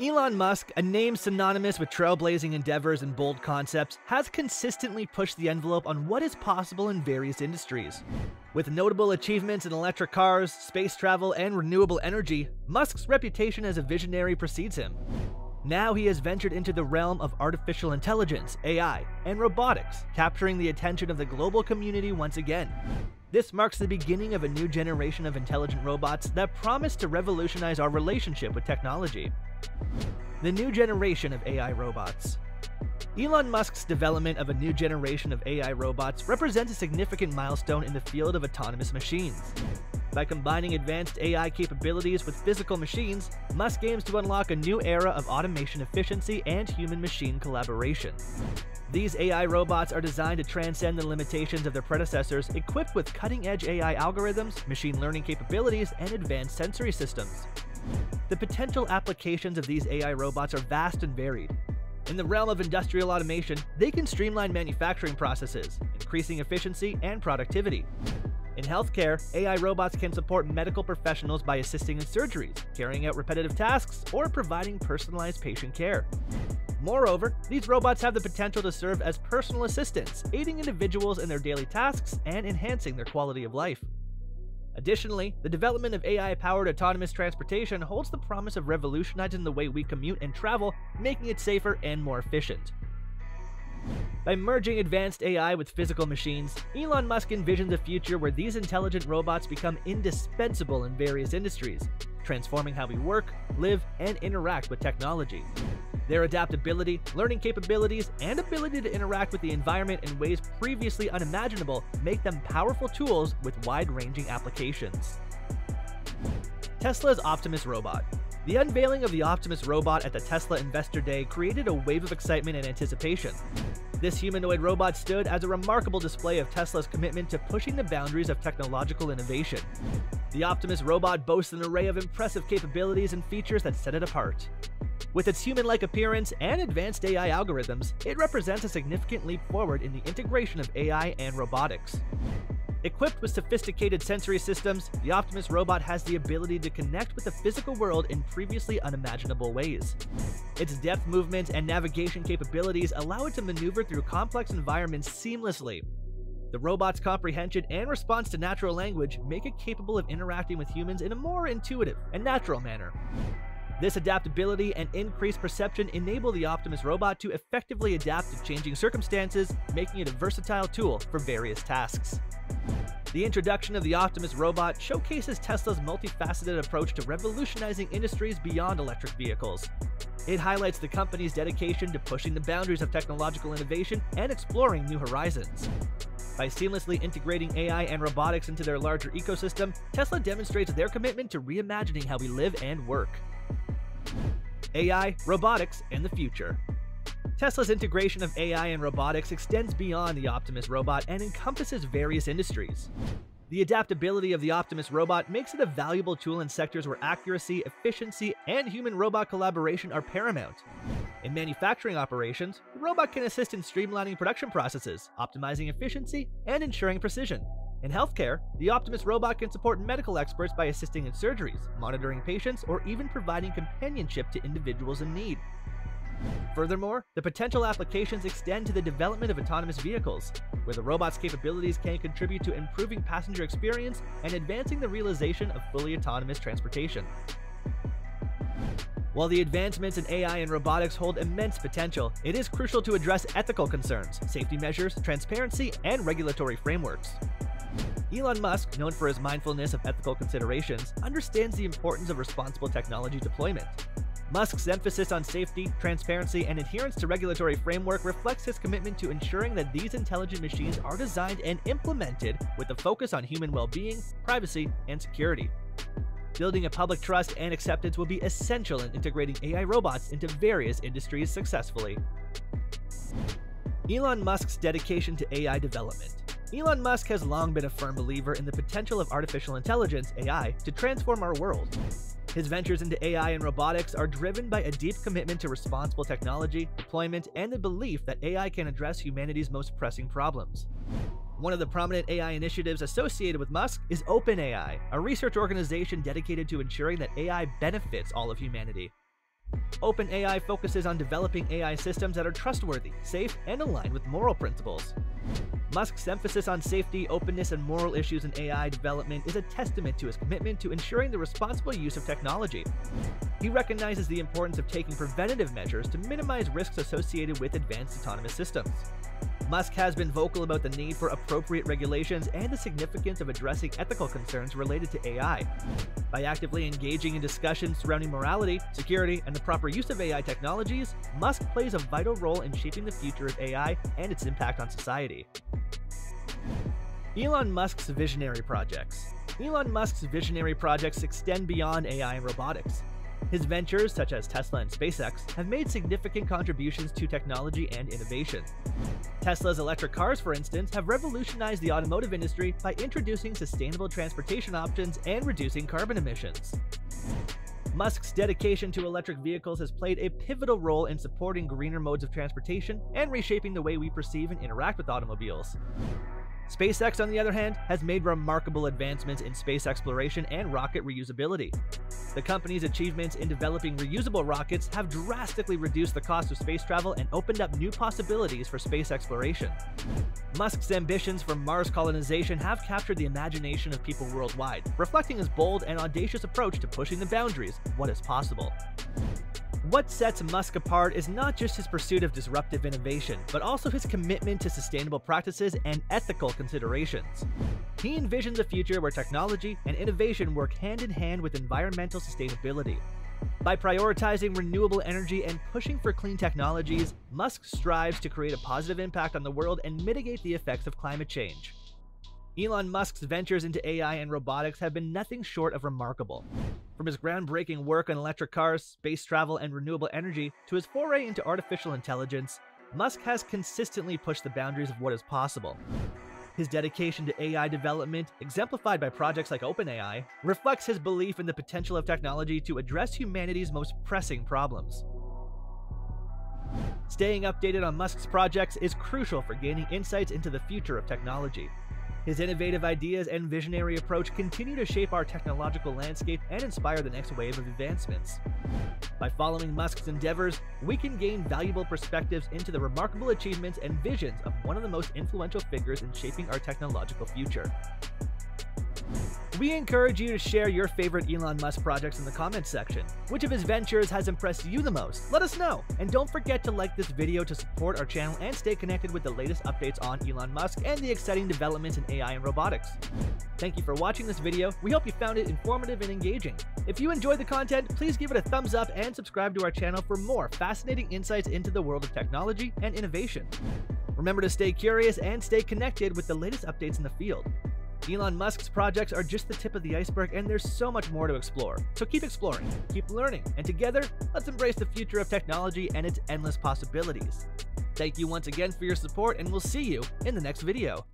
Elon Musk, a name synonymous with trailblazing endeavors and bold concepts, has consistently pushed the envelope on what is possible in various industries. With notable achievements in electric cars, space travel, and renewable energy, Musk's reputation as a visionary precedes him. Now he has ventured into the realm of artificial intelligence, AI, and robotics, capturing the attention of the global community once again. This marks the beginning of a new generation of intelligent robots that promise to revolutionize our relationship with technology. The new generation of AI robots. Elon Musk's development of a new generation of AI robots represents a significant milestone in the field of autonomous machines. By combining advanced AI capabilities with physical machines, Musk aims to unlock a new era of automation efficiency and human machine collaboration. These AI robots are designed to transcend the limitations of their predecessors, equipped with cutting edge AI algorithms, machine learning capabilities, and advanced sensory systems. The potential applications of these AI robots are vast and varied. In the realm of industrial automation, they can streamline manufacturing processes, increasing efficiency and productivity. In healthcare, AI robots can support medical professionals by assisting in surgeries, carrying out repetitive tasks, or providing personalized patient care. Moreover, these robots have the potential to serve as personal assistants, aiding individuals in their daily tasks and enhancing their quality of life. Additionally, the development of AI powered autonomous transportation holds the promise of revolutionizing the way we commute and travel, making it safer and more efficient. By merging advanced AI with physical machines, Elon Musk envisions a future where these intelligent robots become indispensable in various industries, transforming how we work, live, and interact with technology. Their adaptability, learning capabilities, and ability to interact with the environment in ways previously unimaginable make them powerful tools with wide ranging applications. Tesla's Optimus Robot the unveiling of the Optimus robot at the Tesla Investor Day created a wave of excitement and anticipation. This humanoid robot stood as a remarkable display of Tesla's commitment to pushing the boundaries of technological innovation. The Optimus robot boasts an array of impressive capabilities and features that set it apart. With its human like appearance and advanced AI algorithms, it represents a significant leap forward in the integration of AI and robotics. Equipped with sophisticated sensory systems, the Optimus robot has the ability to connect with the physical world in previously unimaginable ways. Its depth movement and navigation capabilities allow it to maneuver through complex environments seamlessly. The robot's comprehension and response to natural language make it capable of interacting with humans in a more intuitive and natural manner. This adaptability and increased perception enable the Optimus robot to effectively adapt to changing circumstances, making it a versatile tool for various tasks. The introduction of the Optimus robot showcases Tesla's multifaceted approach to revolutionizing industries beyond electric vehicles. It highlights the company's dedication to pushing the boundaries of technological innovation and exploring new horizons. By seamlessly integrating AI and robotics into their larger ecosystem, Tesla demonstrates their commitment to reimagining how we live and work. AI, robotics, and the future. Tesla's integration of AI and robotics extends beyond the Optimus robot and encompasses various industries. The adaptability of the Optimus robot makes it a valuable tool in sectors where accuracy, efficiency, and human robot collaboration are paramount. In manufacturing operations, the robot can assist in streamlining production processes, optimizing efficiency, and ensuring precision. In healthcare, the Optimus robot can support medical experts by assisting in surgeries, monitoring patients, or even providing companionship to individuals in need. Furthermore, the potential applications extend to the development of autonomous vehicles, where the robot's capabilities can contribute to improving passenger experience and advancing the realization of fully autonomous transportation. While the advancements in AI and robotics hold immense potential, it is crucial to address ethical concerns, safety measures, transparency, and regulatory frameworks. Elon Musk, known for his mindfulness of ethical considerations, understands the importance of responsible technology deployment. Musk's emphasis on safety, transparency, and adherence to regulatory framework reflects his commitment to ensuring that these intelligent machines are designed and implemented with a focus on human well-being, privacy, and security. Building a public trust and acceptance will be essential in integrating AI robots into various industries successfully. Elon Musk's dedication to AI development. Elon Musk has long been a firm believer in the potential of artificial intelligence, AI, to transform our world. His ventures into AI and robotics are driven by a deep commitment to responsible technology, deployment, and the belief that AI can address humanity's most pressing problems. One of the prominent AI initiatives associated with Musk is OpenAI, a research organization dedicated to ensuring that AI benefits all of humanity. OpenAI focuses on developing AI systems that are trustworthy, safe, and aligned with moral principles. Musk's emphasis on safety, openness, and moral issues in AI development is a testament to his commitment to ensuring the responsible use of technology. He recognizes the importance of taking preventative measures to minimize risks associated with advanced autonomous systems. Musk has been vocal about the need for appropriate regulations and the significance of addressing ethical concerns related to AI. By actively engaging in discussions surrounding morality, security, and the proper use of AI technologies, Musk plays a vital role in shaping the future of AI and its impact on society. Elon Musk's visionary projects. Elon Musk's visionary projects extend beyond AI and robotics. His ventures, such as Tesla and SpaceX, have made significant contributions to technology and innovation. Tesla's electric cars, for instance, have revolutionized the automotive industry by introducing sustainable transportation options and reducing carbon emissions. Musk's dedication to electric vehicles has played a pivotal role in supporting greener modes of transportation and reshaping the way we perceive and interact with automobiles. SpaceX, on the other hand, has made remarkable advancements in space exploration and rocket reusability. The company's achievements in developing reusable rockets have drastically reduced the cost of space travel and opened up new possibilities for space exploration. Musk's ambitions for Mars colonization have captured the imagination of people worldwide, reflecting his bold and audacious approach to pushing the boundaries of what is possible. What sets Musk apart is not just his pursuit of disruptive innovation, but also his commitment to sustainable practices and ethical considerations. He envisions a future where technology and innovation work hand in hand with environmental sustainability. By prioritizing renewable energy and pushing for clean technologies, Musk strives to create a positive impact on the world and mitigate the effects of climate change. Elon Musk's ventures into AI and robotics have been nothing short of remarkable. From his groundbreaking work on electric cars, space travel, and renewable energy to his foray into artificial intelligence, Musk has consistently pushed the boundaries of what is possible. His dedication to AI development, exemplified by projects like OpenAI, reflects his belief in the potential of technology to address humanity's most pressing problems. Staying updated on Musk's projects is crucial for gaining insights into the future of technology. His innovative ideas and visionary approach continue to shape our technological landscape and inspire the next wave of advancements. By following Musk's endeavors, we can gain valuable perspectives into the remarkable achievements and visions of one of the most influential figures in shaping our technological future. We encourage you to share your favorite Elon Musk projects in the comments section. Which of his ventures has impressed you the most? Let us know! And don't forget to like this video to support our channel and stay connected with the latest updates on Elon Musk and the exciting developments in AI and robotics. Thank you for watching this video. We hope you found it informative and engaging. If you enjoyed the content, please give it a thumbs up and subscribe to our channel for more fascinating insights into the world of technology and innovation. Remember to stay curious and stay connected with the latest updates in the field. Elon Musk's projects are just the tip of the iceberg, and there's so much more to explore. So keep exploring, keep learning, and together, let's embrace the future of technology and its endless possibilities. Thank you once again for your support, and we'll see you in the next video.